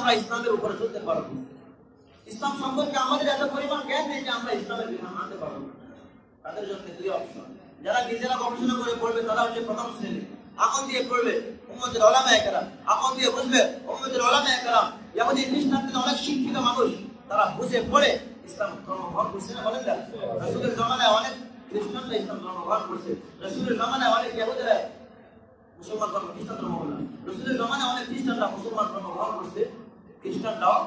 আমরা ইসলামের উপরে চলতে পারব ইসলাম সম্পর্কে আমাদের এত পরিমাণ জ্ঞান নেই যে আমরা ইসলামের বিধান মানতে পারব তাদের জন্য দুই অপশন। যারা নিজেরা গবেষণা করে পড়বে, তারা হচ্ছে প্রথম শ্রেণি। আমল দিয়ে পড়বে একরাম। দিয়ে বুঝবে একরাম। খ্রিস্টানদের অনেক শিক্ষিত মানুষ, তারা বুঝে পড়ে ইসলাম করছে না বলেন না? জামানায় অনেক খ্রিস্টানরা ইসলাম করছে। জামানায় অনেক মুসলমান ধর্ম, খ্রিস্টান ধর্ম রসুলের জমানে অনেক খ্রিস্টানরা মুসলমান ধর্ম গ্রহণ করছে। খ্রিস্টানরাও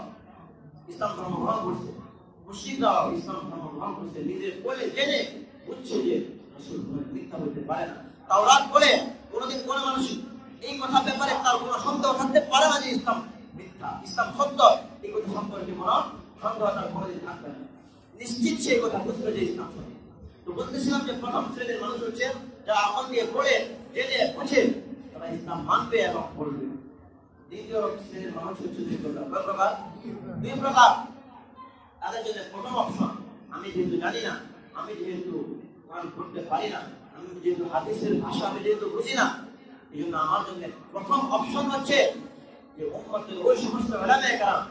ইসলাম ধর্ম গ্রহণ করছে। মুসলিমরাও ইসলাম ধর্ম গ্রহণ করছে। নিজে বলে জেনে বুঝছে যে মিথ্যা বলতে পারে না। তাওরাত বলে কোনোদিন কোনো মানুষ এই কথা ব্যাপারে তার কোনো সন্দেহ থাকতে পারে না যে ইসলাম মিথ্যা। ইসলাম সত্য, এই কথা সম্পর্কে কোনো সন্দেহ তার কোনোদিন থাকবে না। নিশ্চিত সেই কথা বুঝবে যে ইসলাম সত্য। তো বলতেছিলাম যে প্রথম শ্রেণির মানুষ হচ্ছে যারা আমল দিয়ে পড়ে জেনে বুঝে তারা ইসলাম মানবে এবং পড়বে দ্বিতীয় মানুষ হচ্ছে প্রথম অপশন, আমি যেহেতু জানি না, আমি যেহেতু কোরআন পড়তে পারি না, আমি যেহেতু হাদিসের ভাষা, আমি যেহেতু বুঝি না, এই জন্য আমার জন্য প্রথম অপশন হচ্ছে যে উম্মতের ওই সমস্ত এলাকায় কারণ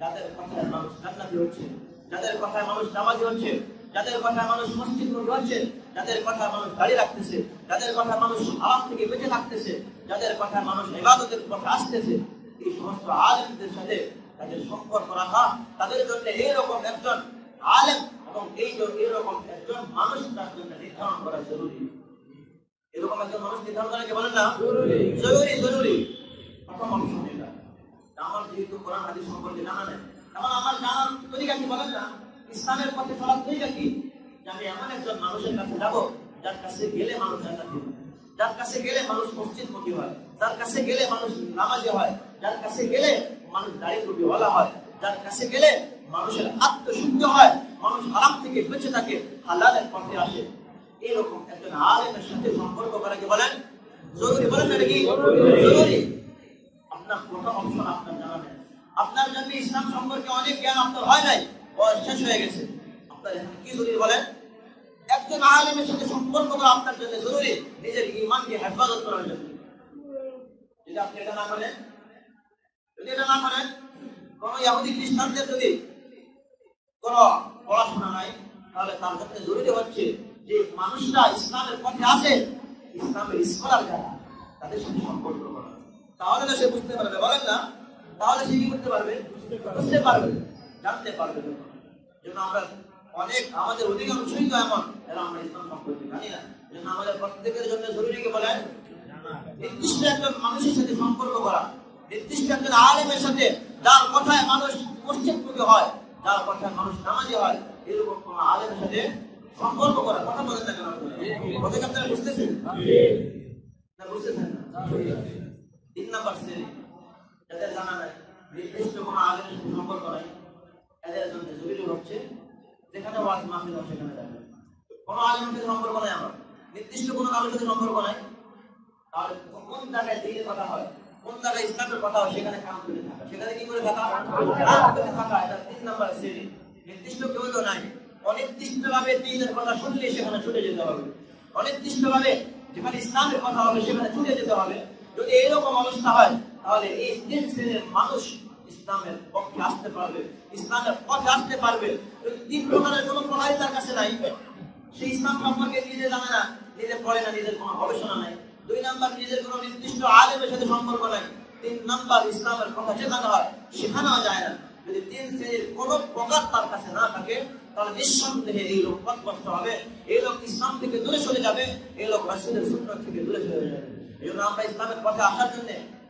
যাদের কথায় মানুষ জান্নাতি হচ্ছে, যাদের কথায় মানুষ নামাজি হচ্ছে, যাদের কথায় মানুষ মসজিদ হচ্ছে যাদের কথা মানুষ দাঁড়িয়ে রাখতেছে যাদের কথা মানুষ আরাম থেকে বেঁচে থাকতেছে যাদের কথায় মানুষ ইবাদতের পথে আসতেছে এই সমস্ত আলেমদের সাথে তাদের সম্পর্ক রাখা তাদের জন্য এইরকম একজন আলেম এবং এই এইরকম একজন মানুষ তার জন্য নির্ধারণ করা জরুরি। এরকম একজন মানুষ নির্ধারণ করা কে বলেন না? জরুরি। জরুরি প্রথম অংশ এটা। আমার যেহেতু কোরআন হাদিস সম্পর্কে জানা নেই এখন আমার জানার তরিকা কি বলেন না? ইসলামের পথে চলার তরিকা কি? আমি এমন একজন মানুষের কাছে যার কাছে গেলে মানুষ জান্নাতি হয়। যার কাছে গেলে মানুষ হয়। যার কাছে গেলে মানুষ নামাজি হয়। যার কাছে গেলে মানুষ দাড়ি টুপি ওয়ালা হয়। যার কাছে গেলে মানুষের আত্মশুদ্ধ হয়। মানুষ থেকে বেঁচে থাকে, হালালের পথে আসে। এরকম একজন আলেমের সাথে সম্পর্ক বলেন? জরুরি বলেন না কি? জরুরি। আপনার অপশন আপনার জানা নেই। আপনার জন্য ইসলাম সম্পর্কে অনেক জ্ঞান আপনার হয় নাই। বয়স শেষ হয়ে গেছে। কি জরুরি বলেন? একজন আলেমের সাথে সম্পর্ক করা আপনার জন্য জরুরি, নিজের ইমানকে হেফাজত করার জন্য। যদি আপনি এটা না করেন, যদি এটা না করেন, কোন ইহুদি খ্রিস্টানদের যদি কোন পড়াশোনা নাই, তাহলে তার জন্য জরুরি হচ্ছে যে মানুষরা ইসলামের পথে আসে, ইসলামের স্কলার যারা, তাদের সাথে সম্পর্ক করা। তাহলে তো সে বুঝতে পারবে, বলেন না? তাহলে সে কি করতে পারবে? বুঝতে পারবে। জানতে পারবে। জন্য আমরা অনেক আমাদের অধিকাংশই তো এমন। এরা আমরা ইসলাম সম্পর্কে জানি না। জন্য আমাদের প্রত্যেকের জন্য জরুরি কি বলেন নির্দিষ্ট একজন মানুষের সাথে সম্পর্ক করা। নির্দিষ্ট একজন আলেমের সাথে যার কথায় মানুষ মসজিদমুখী হয়, যার কথায় মানুষ নামাজি হয়, এরকম কোন আলেমের সাথে সম্পর্ক করা। কথা বলেন না কেন আপনারা বুঝতেছেন? বুঝতেছেন না? তিন নাম্বার শ্রেণি। যাদের জানা নাই। নির্দিষ্ট কোনো আলেমের সাথে সম্পর্ক নাই। এদের জন্য জরুরি হচ্ছে যেখানে ওয়াজ মাহফিল হয় সেখানে যাবে। কোনো নির্দিষ্ট কোনো তাহলে কোন জায়গায় কথা হয়, কোন জায়গায় ইসলামের কথা হয়, সেখানে কাম করে থাকা। সেখানে কি করে থাকা? কাম করে থাকা, এটা তিন শ্রেণি নির্দিষ্ট কেউ তো নাই। দিনের কথা শুনলে সেখানে ছুটে যেতে হবে। অনির্দিষ্ট ভাবে যেখানে ইসলামের কথা হবে, সেখানে ছুটে যেতে হবে। যদি এইরকম অবস্থা হয়, তাহলে এই তিন শ্রেণির মানুষ ইসলামের পক্ষে আসতে পারবে, ইসলামের পথে আসতে পারবে। তিন প্রকারের কোনো প্রণালী তার কাছে নাই, সে ইসলাম সম্পর্কে নিজে জানে না, নিজে পড়ে না, নিজের কোনো গবেষণা নাই। দুই নাম্বার, নিজের কোনো নির্দিষ্ট আলেমের সাথে সম্পর্ক নাই। তিন নাম্বার, ইসলামের কথা শেখানো হয় শেখানো যায় না। যদি তিন শ্রেণির কোন প্রকার তার কাছে না থাকে, তাহলে নিঃসন্দেহে এই লোক পথভ্রষ্ট হবে। এই লোক ইসলাম থেকে দূরে সরে যাবে, এই লোক রাসুলের সুন্নত থেকে দূরে সরে যাবে। এই জন্য আমরা ইসলামের পথে আসার জন্য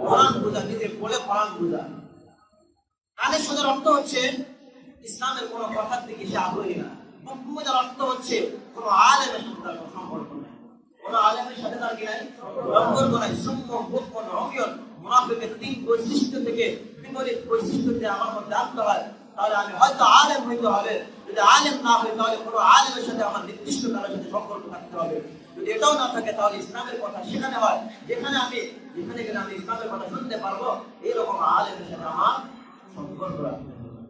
কোরআন বোঝা নিজে পড়ে কোরআন বোঝা কানে শোনার অর্থ হচ্ছে, ইসলামের কোন কথার দিকে সে আগ্রহী না। মুখ্যমতার অর্থ হচ্ছে, কোন আলেমের সাথে তার সম্পর্ক নেই। কোন আলেমের সাথে তার কি সম্পর্ক নাই সুম্ম বুকমন রমিয়ন মুনাফিকের তিন বৈশিষ্ট্য থেকে বিপরীত বৈশিষ্ট্য যদি আমার মধ্যে আনতে হয়, তাহলে আমি হয়তো আলেম হইতে হবে। যদি আলেম না হয় তাহলে কোনো আলেমের সাথে আমার নির্দিষ্ট কারোর সাথে সম্পর্ক থাকতে হবে। যদি এটাও না থাকে, তাহলে ইসলামের কথা সেখানে হয়, যেখানে আমি যেখানে গেলে আমি ইসলামের কথা শুনতে পারব, এরকম আলেমের সাথে আমার সম্পর্ক রাখতে হবে।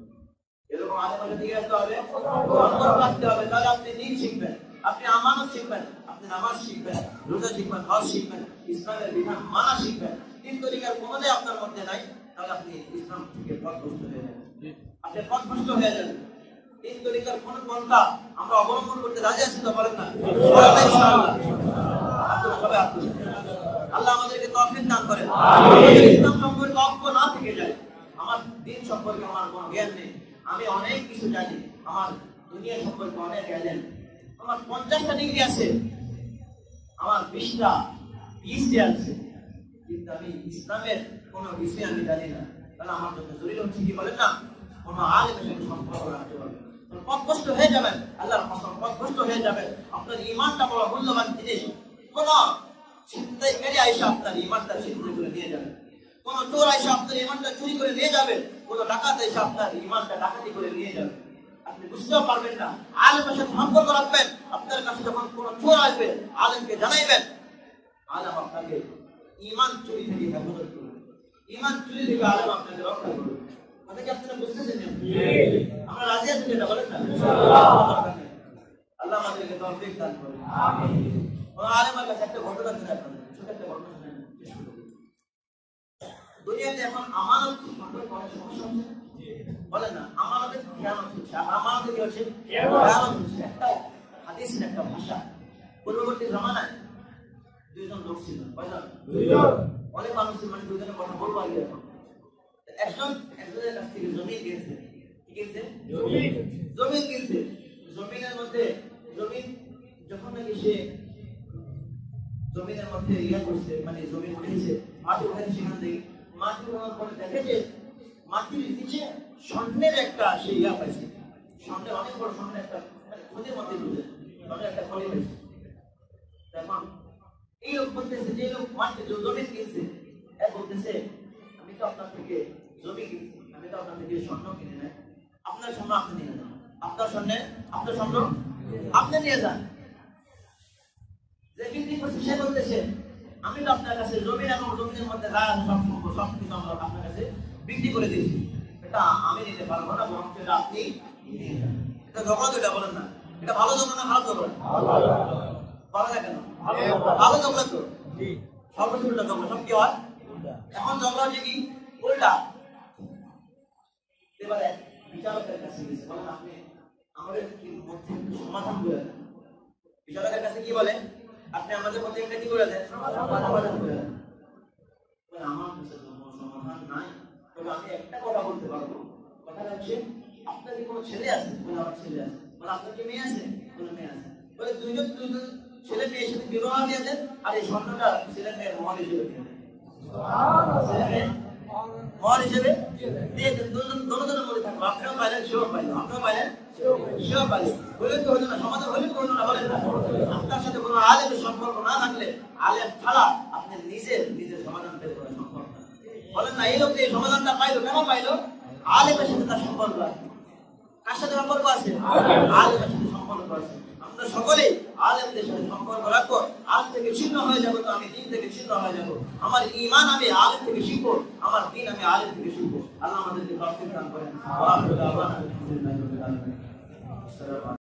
এরকম আলেমের সাথে কি হবে সম্পর্ক রাখতে হবে, তাহলে আপনি দিন শিখবেন, আপনি আমানত শিখবেন, আপনি নামাজ শিখবেন, রোজা শিখবেন, হজ শিখবেন, ইসলামের বিধান মানা শিখবেন, তিন তরিকার কোনোটাই আপনার মধ্যে নাই, তাহলে আপনি ইসলাম থেকে পথভ্রষ্ট হয়ে যাবেন। আপনি পথভ্রষ্ট হয়ে যাবেন। তিন তরিকার কোন পন্থা আমরা অবলম্বন করতে রাজি আছি তো না? আপনারা সবাই তুলুন। আল্লাহ আমাদেরকে তৌফিক দান করেন। ইসলাম সম্পর্কে অজ্ঞ না থেকে যায় আমার দিন সম্পর্কে আমার কোনো জ্ঞান নেই। আমি অনেক কিছু জানি। আমার দুনিয়া সম্পর্কে অনেক জ্ঞান আমার পঞ্চাশটা ডিগ্রি আছে। আমার বিশটা পিএইচডি আছে। কিন্তু আমি ইসলামের কোনো বিষয় আমি জানি না। তাহলে আমার জন্য জরুরি হচ্ছে কি বলেন না? কোনো আলেমের সাথে সম্পর্ক রাখতে পারবে পথভ্রষ্ট হয়ে যাবেন। আল্লাহর কসম পথভ্রষ্ট হয়ে যাবেন। আপনার ইমানটা বড় মূল্যবান জিনিস। কোন ছিনতাইকারী আইসা আপনার ইমানটা ছিনতাই করে নিয়ে যাবে। কোন চোর আইসা আপনার ইমানটা চুরি করে নিয়ে যাবে কোন ডাকাত আইসা আপনার ইমানটা ডাকাতি করে নিয়ে যাবে। আপনি বুঝতেও পারবেন না। আলেমের সাথে সম্পর্ক রাখবেন আপনার কাছে যখন কোন চোর আসবে আলেমকে জানাইবেন আলেম আপনাকে ইমান চুরি থেকে হেফাজত করবে। ইমান চুরি থেকে আলেম আপনাকে রক্ষা করবে। কথা আপনারা বুঝতেছেন আমরা রাজি আছি এটা বলেন না? আল্লাহ আমাদেরকে তৌফিক দান করুন। আমিন। আলেমের কাছে একটা ঘটনা শুনে আপনাদের ছোট একটা ঘটনা শুনে দুনিয়াতে এখন আমানত সম্পর্কে অনেক সমস্যা হচ্ছে বলেন না আমানতের খেয়ানত হচ্ছে আর আমানতের কি হচ্ছে? খেয়ানত। হচ্ছে। একটা হাদিসের একটা ভাষা। পূর্ববর্তী জমানায় দুইজন লোক ছিল কয়জন? অনেক মানুষ মানে দুজনের কথা বলব কি এখন। একজন একজনের কাছ থেকে জমি কিনছে। কি কিনছে? জমিন কিনছে। জমিনের মধ্যে জমিন যখন নাকি সে জমিনের মধ্যে ইয়া করছে মানে জমিন উঠেছে মাটি উঠেছে সেখান থেকে? মাটি উঠানোর পরে দেখে যে মাটির নিচে স্বর্ণের একটা সে ইয়া পাইছে। স্বর্ণের অনেক বড় স্বর্ণের একটা মানে খনির মধ্যে ঢুকে স্বর্ণের একটা খনি পাইছে। এই লোক বলতেছে যে লোক মাটি জমি কিনছে। এ বলতেছে, আমি তো আপনার থেকে জমি কিনছি, আমি তো আপনার থেকে স্বর্ণ কিনে নাই। আপনার স্বর্ণ আপনি নিয়ে যান। আপনার স্বর্ণে, আপনার স্বর্ণ আপনি নিয়ে যান। যে বিক্রি করছে সে বলতেছে আমি তো আপনার কাছে জমি এবং জমির মধ্যে যা আছে সব সব কিছু আমরা আপনার কাছে বিক্রি করে দিয়েছি। এটা আমি নিতে পারব না বরং এটা আপনি এটা ঝগড়া তো এটা বলেন না। এটা ভালো ঝগড়া না খারাপ ঝগড়া ভালো না কেন? ভালো ঝগড়া তো? সর্বশেষ উল্টা ঝগড়া সব কি হয়? এখন ঝগড়া হচ্ছে কি? উল্টা। এবারে বিচারকের কাছে গেছে বলেন আপনি আমাদের মধ্যে সমাধান করে বিচারকের কাছে কি বলে? আপনি আমাদের মধ্যে একটা কি করে দেন? সমাধান করে দেন। আমার কাছে সমাধান নাই। তবে আমি একটা কথা বলতে পারব। কথাটা হচ্ছে আপনার কি কোনো ছেলে আছে? বলে আমার ছেলে আছে। বলে আপনার কি মেয়ে আছে? বলে মেয়ে আছে। বলে দুইজন দুইজন ছেলে মেয়ের সাথে বিবাহ দিয়ে দেন আর এই স্বর্ণটা ছেলে মেয়ের মহল হিসেবে দিয়ে দেন। মহল হিসেবে দিয়ে দেন। আপনার সাথে কোনো আলেমের সম্পর্ক না থাকলে আলেম ছাড়া আপনি নিজের নিজের সমাধান বের করা সম্ভব না। বলেন না, এই লোক এই সমাধানটা পাইলো, কেন পাইলো? আলেমের সাথে তার সম্পর্ক আছে। কার সাথে সম্পর্ক আছে? আলেমের সাথে সম্পর্ক আছে। আমরা সকলেই আলেমদের সাথে সম্পর্ক রাখব, আজ থেকে ছিন্ন হয়ে যাব, তো আমি দিন থেকে ছিন্ন হয়ে যাব। আমার ইমান আমি আলেম থেকে শিখব, আমার দিন আমি আলেম থেকে শিখব। আল্লাহ আমাদেরকে দান করেন।